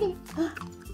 Okay.